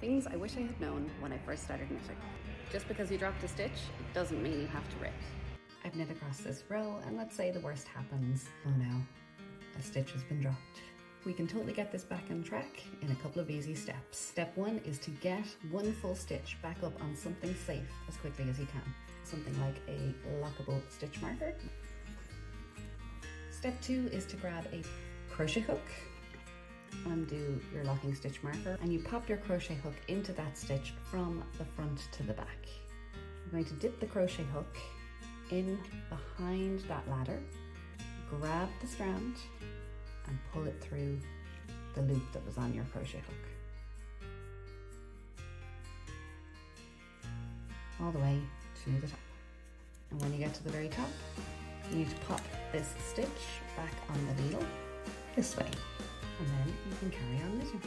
Things I wish I had known when I first started knitting. Just because you dropped a stitch, it doesn't mean you have to rip. I've knit across this row and let's say the worst happens. Oh no, a stitch has been dropped. We can totally get this back on track in a couple of easy steps. Step one is to get one full stitch back up on something safe as quickly as you can. Something like a lockable stitch marker. Step two is to grab a crochet hook undo your locking stitch marker and you pop your crochet hook into that stitch from the front to the back. You're going to dip the crochet hook in behind that ladder, grab the strand and pull it through the loop that was on your crochet hook. All the way to the top. And when you get to the very top, you need to pop this stitch back on the needle this way can carry on knitting.